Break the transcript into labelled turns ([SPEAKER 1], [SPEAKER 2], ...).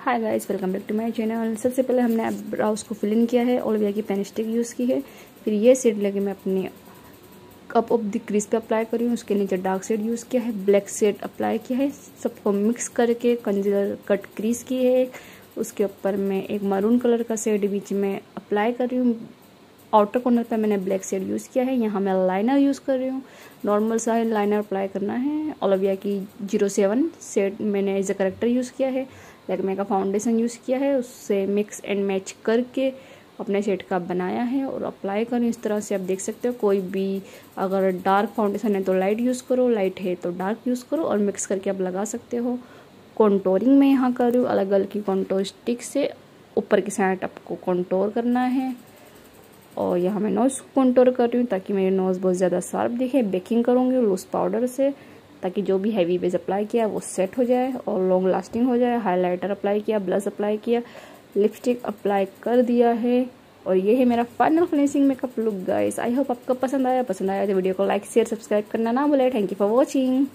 [SPEAKER 1] Hi guys welcome back to my channel सबसे पहले हमने ब्राउज को फिल इन किया है, ओलविया की पेन स्टिक यूज़ की है। फिर ये सेड लेके मैं अपने कप ऑफ़ द क्रीज पे अप्लाई करी हूँ, उसके नीचे डार्क सेड यूज़ किया है ब्लैक शेड अप्लाई किया है, सबको मिक्स करके कंजीलर कट क्रीज की है। उसके ऊपर मैं एक मरून कलर का शेड बीच में अप्लाई कर रही हूँ आउटर कॉर्नर पे मैंने ब्लैक शेड यूज़ किया है। यहाँ मैं लाइनर यूज़ कर रही हूँ। नॉर्मल सा लाइनर अप्लाई करना है। ओलविया की ज़ीरो सेवन शेड मैंने एज अ करेक्टर यूज़ किया है। लैकमे का फाउंडेशन यूज़ किया है, उससे मिक्स एंड मैच करके अपने शेड का बनाया है और अप्लाई करें। इस तरह से आप देख सकते हो, कोई भी अगर डार्क फाउंडेशन है तो लाइट यूज़ करो लाइट है तो डार्क यूज़ करो और मिक्स करके आप लगा सकते हो। कॉन्टोरिंग में यहाँ कर रही हूँ। अलग अलग की कॉन्टोर स्टिक से ऊपर की साइड आपको कॉन्टोर करना है। और यहाँ मैं नोज़ कॉन्टोर कर रही हूँ ताकि मेरी नोज़ बहुत ज़्यादा शार्प दिखे। बेकिंग करूँगी लूज पाउडर से, ताकि जो भी हैवी बेस अप्लाई किया वो सेट हो जाए और लॉन्ग लास्टिंग हो जाए। हाइलाइटर अप्लाई किया ब्लश अप्लाई किया लिपस्टिक अप्लाई कर दिया है। और ये है मेरा final finishing makeup look guys I hope आपको पसंद आया। पसंद आया तो वीडियो को लाइक शेयर सब्सक्राइब करना ना भूले। Thank you for watching